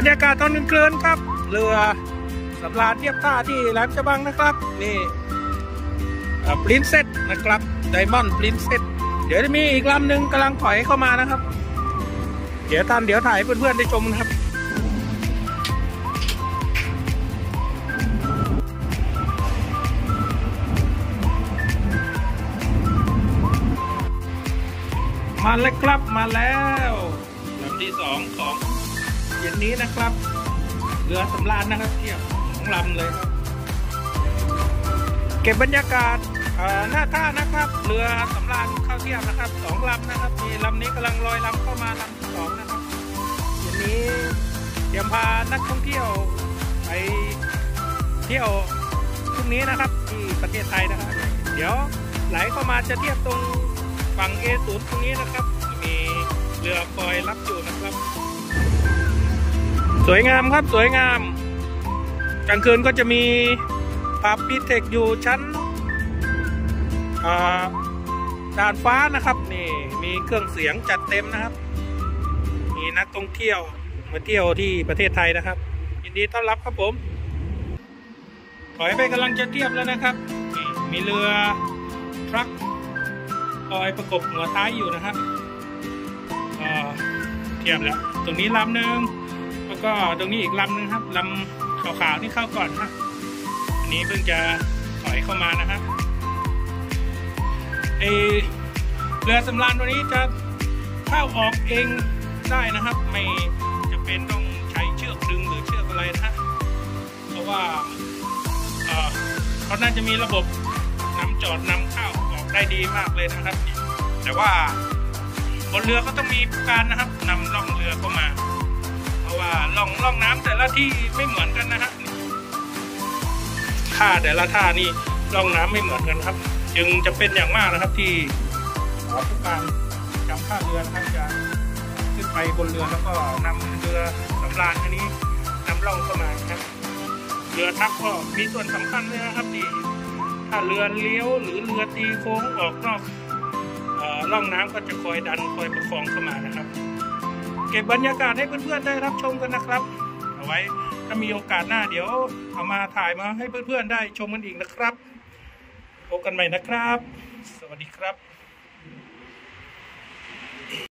รรยากาศตอนกลางคืนครับ เรือสำราญเทียบท่าที่แหลมฉบังนะครับ นี่ปรินเซตนะครับไดมอนด์ปรินเซตเดี๋ยวจะมีอีกลำหนึ่งกำลังถอยเข้ามานะครับ เดี๋ยวทันเดี๋ยวถ่ายให้เพื่อนๆได้ชมนะครับมาแล้วครับมาแล้วลำที่สองของ เย็นนี้นะครับเรือสำราญนะครับเทียบสองลำเลยครับเก็บบรรยากาศหน้าท่านะครับ เรือสำราญเข้าเทียบนะครับสองลำนะครับ มีลำนี้กำลังลอยลำเข้ามาลำที่สองนะครับเย็นนี้เตรียมพานักท่องเที่ยวไปเที่ยวพรุ่งนี้นะครับที่ประเทศไทยนะครับ เดี๋ยวไหลเข้ามาจะเทียบตรงฝั่ง A0 ตรงนี้นะครับ มีเรือคอยรับอยู่นะครับ สวยงามครับสวยงาม กลางคืนก็จะมีผับพีเทคอยู่ชั้นอ่านฟ้านะครับนี่มีเครื่องเสียงจัดเต็มนะครับ มีนักท่องเที่ยวมาเที่ยวที่ประเทศไทยนะครับ ยินดีต้อนรับครับผม ถอยไปกำลังจะเทียบแล้วนะครับนี่มีเรือทรัคคอยประกบหัวท้ายอยู่นะครับเทียบแล้ว ตรงนี้ลำหนึ่ง ก็ตรงนี้อีกลำหนึ่งครับลำขาวๆนี่เข้าก่อนครับอันนี้เพิ่งจะถอยเข้ามานะครับเอเรือสำราญตัวนี้จะเข้าออกเองได้นะครับ ไม่จะเป็นต้องใช้เชือกดึงหรือเชือกอะไรนะเพราะว่าเออเขาน่าจะมีระบบนำจอดนำเข้าออกได้ดีมากเลยนะครับ แต่ว่าบนเรือก็ต้องมีการนะครับนำล่องเรือเข้ามา ราะว่าล่องล่องน้ำแต่ละที่ไม่เหมือนกันนะฮะท่าแต่ละท่านี่ล่องน้ำไม่เหมือนกันครับ จึงจะเป็นอย่างมากนะครับที่ผู้การจำท่าเรือนะครับจะขึ้นไปบนเรือแล้วก็นำเรือสำราญอันนี้นำล่องเข้ามาครับเรือทัพก็มีส่วนสำคัญเลยนะครับที่ถ้าเรือเลี้ยวหรือเรือตีโค้งออกนอกเอ่อร่องน้ำก็จะคอยดันคอยประคองเข้ามานะครับ เก็บบรรยากาศให้เพื่อนๆได้รับชมกันนะครับ เอาไว้ถ้ามีโอกาสหน้าเดี๋ยวเอามาถ่ายมาให้เพื่อนๆได้ชมกันอีกนะครับ พบกันใหม่นะครับ สวัสดีครับ